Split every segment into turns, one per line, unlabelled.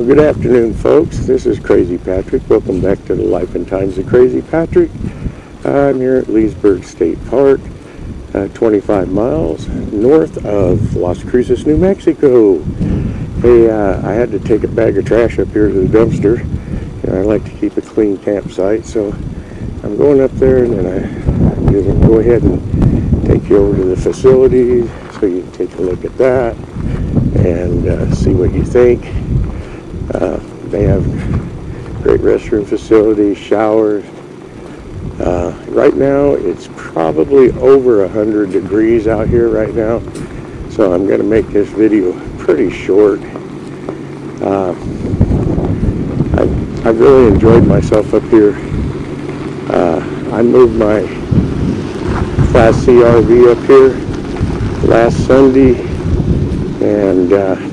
Well, good afternoon, folks. This is Crazy Patrick. Welcome back to the Life and Times of Crazy Patrick. I'm here at Leasburg State Park, uh, 25 miles north of Las Cruces, New Mexico. Hey, uh, I had to take a bag of trash up here to the dumpster. You know, I like to keep a clean campsite, so I'm going up there and then I, I'm going to go ahead and take you over to the facility so you can take a look at that and uh, see what you think. Uh, they have great restroom facilities, showers. Uh, right now, it's probably over 100 degrees out here right now, so I'm going to make this video pretty short. Uh, I, I really enjoyed myself up here. Uh, I moved my Class C RV up here last Sunday, and uh,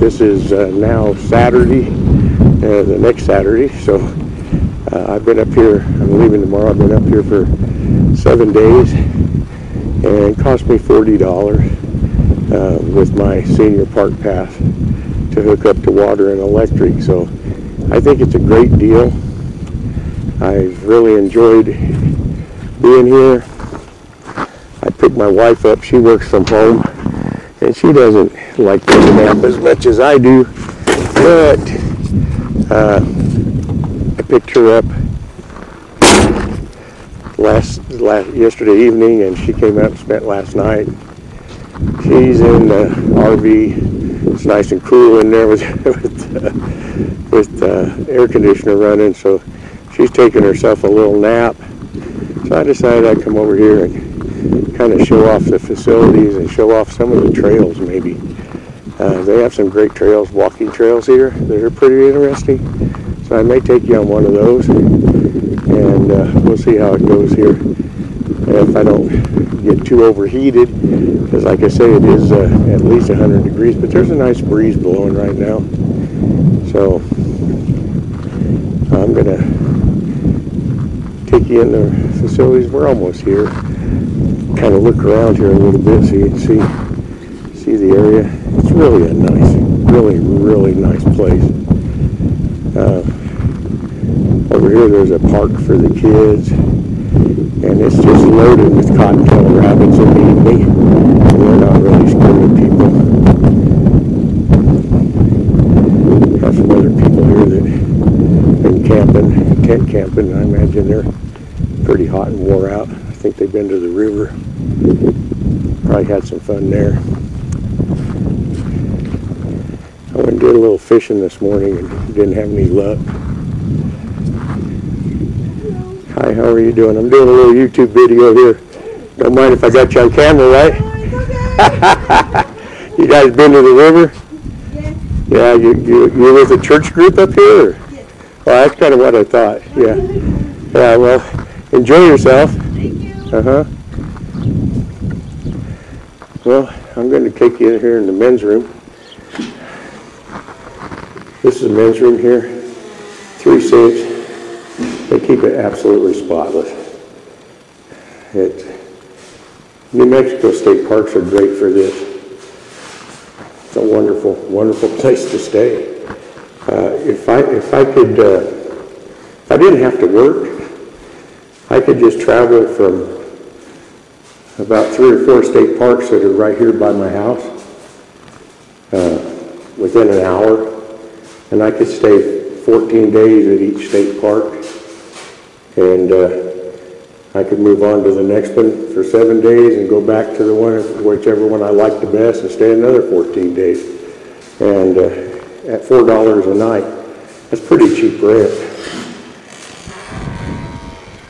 this is uh, now Saturday, uh, the next Saturday. So uh, I've been up here. I'm leaving tomorrow. I've been up here for seven days, and it cost me forty dollars uh, with my senior park pass to hook up to water and electric. So I think it's a great deal. I've really enjoyed being here. I picked my wife up. She works from home, and she doesn't like to nap as much as I do. But uh, I picked her up last, last yesterday evening, and she came out and spent last night. She's in the RV. It's nice and cool in there with with, uh, with uh, air conditioner running, so she's taking herself a little nap. So I decided I'd come over here and kind of show off the facilities and show off some of the trails maybe. Uh, they have some great trails, walking trails here that are pretty interesting. So I may take you on one of those and uh, we'll see how it goes here. If I don't get too overheated, because like I say, it is uh, at least 100 degrees, but there's a nice breeze blowing right now. So I'm going to take you in the facilities. We're almost here. Kind of look around here a little bit so you can see, see the area. It's really a nice, really, really nice place. Uh, over here there's a park for the kids and it's just loaded with cottontail rabbits in the evening. They're not really scared of people. Got some other people here that have been camping, tent camping. I imagine they're pretty hot and wore out. I think they've been to the river. Probably had some fun there. I went and did a little fishing this morning and didn't have any luck. Hi, how are you doing? I'm doing a little YouTube video here. Don't mind if I got you on camera, right? you guys been to the river?
Yes,
Yeah, you, you, you're with a church group up here?
yes.
Well, that's kind of what I thought, yeah. Yeah, well, enjoy yourself.
Thank you.
Uh-huh. Well, I'm going to take you in here in the men's room. This is the men's room here. Three sinks. They keep it absolutely spotless. It, New Mexico state parks are great for this. It's a wonderful, wonderful place to stay. Uh, if I, if I could, uh, if I didn't have to work, I could just travel from about three or four state parks that are right here by my house, uh, within an hour, and I could stay 14 days at each state park, and uh, I could move on to the next one for seven days and go back to the one, whichever one I liked the best, and stay another 14 days. And uh, at $4 a night, that's pretty cheap rent.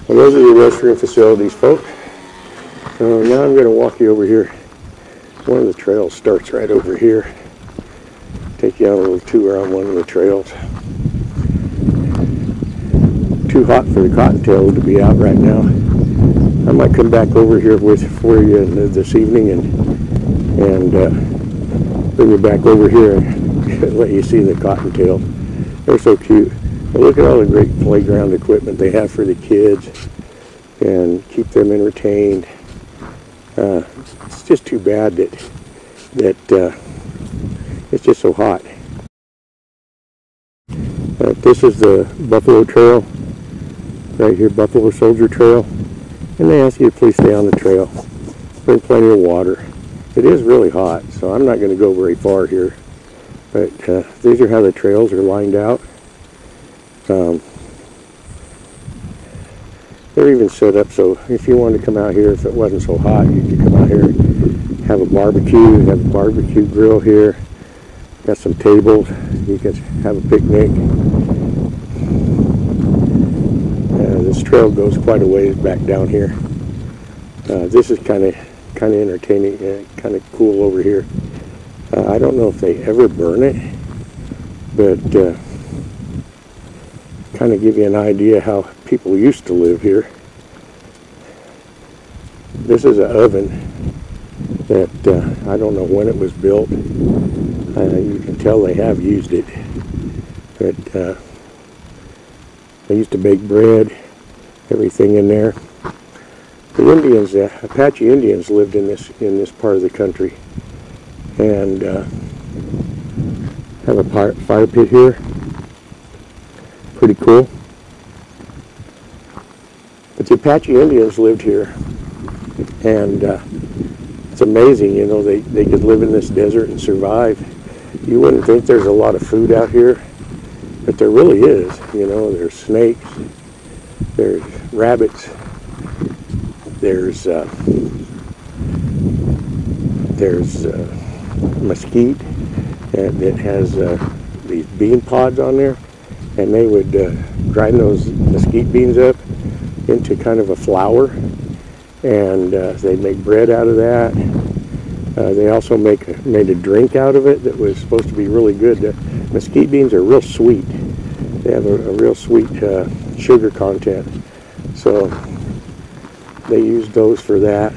Those are the restroom facilities, folks. So now I'm going to walk you over here. One of the trails starts right over here. Take you on a little tour on one of the trails. Too hot for the cottontail to be out right now. I might come back over here with for you this evening and and uh, bring you back over here and let you see the cottontail. They're so cute. But look at all the great playground equipment they have for the kids and keep them entertained. Uh, it's just too bad that that uh, it's just so hot. this is the Buffalo Trail, right here, Buffalo Soldier Trail. And they ask you to please stay on the trail. Bring plenty of water. It is really hot, so I'm not going to go very far here. But uh, these are how the trails are lined out. Um, they're even set up so if you wanted to come out here, if it wasn't so hot, you could come out here and have a barbecue. Have a barbecue grill here. Got some tables. You could have a picnic. Uh, this trail goes quite a ways back down here. Uh, this is kind of kind of entertaining, uh, kind of cool over here. Uh, I don't know if they ever burn it, but uh, kind of give you an idea how people used to live here. This is an oven that uh, I don't know when it was built. Uh, you can tell they have used it, but uh, they used to bake bread, everything in there. The Indians, uh, Apache Indians, lived in this in this part of the country, and uh, have a fire pit here. Pretty cool. Apache Indians lived here, and uh, it's amazing, you know, they, they could live in this desert and survive. You wouldn't think there's a lot of food out here, but there really is. You know, there's snakes, there's rabbits, there's uh, there's uh, mesquite that, that has uh, these bean pods on there, and they would uh, grind those mesquite beans up into kind of a flour, and uh, they make bread out of that. Uh, they also make a, made a drink out of it that was supposed to be really good. The mesquite beans are real sweet. They have a, a real sweet uh, sugar content. So they used those for that.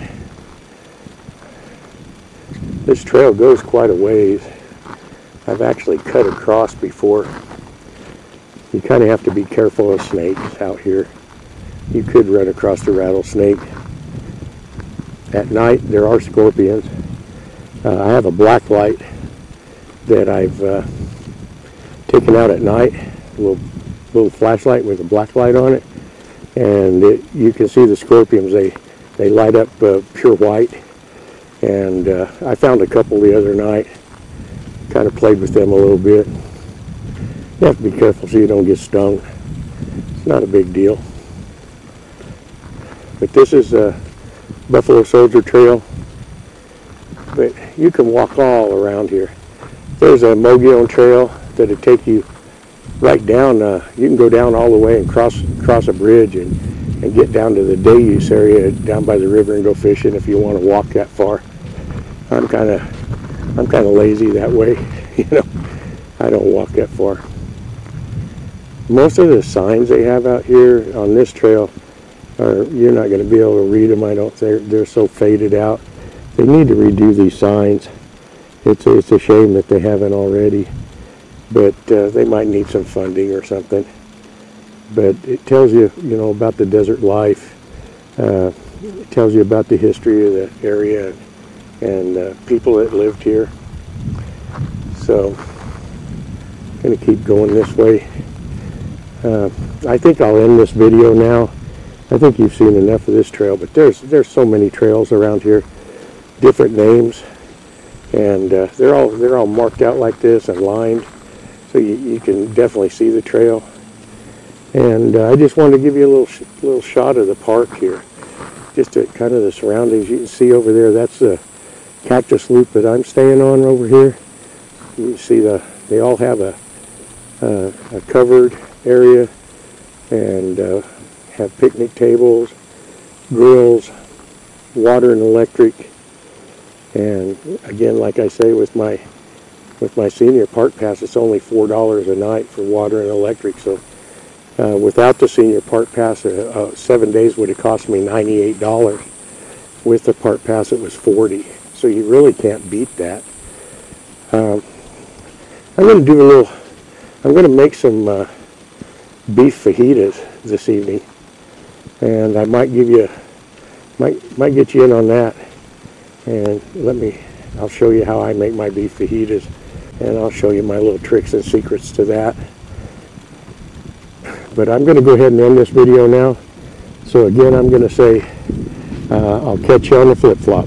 This trail goes quite a ways. I've actually cut across before. You kind of have to be careful of snakes out here. You could run across a rattlesnake. At night, there are scorpions. Uh, I have a black light that I've uh, taken out at night, a little, little flashlight with a black light on it and it, you can see the scorpions. They they light up uh, pure white, and uh, I found a couple the other night. Kind of played with them a little bit. You have to be careful so you don't get stung. It's not a big deal. But this is a Buffalo Soldier Trail. But you can walk all around here. There's a Mogollon Trail that'll take you right down, uh, you can go down all the way and cross cross a bridge and, and get down to the day use area down by the river and go fishing if you want to walk that far. I'm kind of I'm kind of lazy that way, you know. I don't walk that far. Most of the signs they have out here on this trail are you're not going to be able to read them. I don't. They're they're so faded out. They need to redo these signs. It's it's a shame that they haven't already but uh, they might need some funding or something. But it tells you, you know, about the desert life. Uh, it tells you about the history of the area and uh, people that lived here. So, I'm going to keep going this way. Uh, I think I'll end this video now. I think you've seen enough of this trail, but there's there's so many trails around here, different names, and uh, they're all they're all marked out like this and lined. So you, you can definitely see the trail. And uh, I just wanted to give you a little sh little shot of the park here. Just to kind of the surroundings. You can see over there, that's the cactus loop that I'm staying on over here. You see the, they all have a, uh, a covered area and uh, have picnic tables, grills, water and electric. And again, like I say, with my with my senior park pass, it's only four dollars a night for water and electric. So uh, without the senior park pass, uh, uh, seven days would have cost me ninety-eight dollars. With the park pass, it was forty. So you really can't beat that. Um, I'm going to do a little. I'm going to make some uh, beef fajitas this evening, and I might give you, might might get you in on that. And let me. I'll show you how I make my beef fajitas and I'll show you my little tricks and secrets to that. But I'm going to go ahead and end this video now. So again, I'm going to say, uh, I'll catch you on the flip-flop.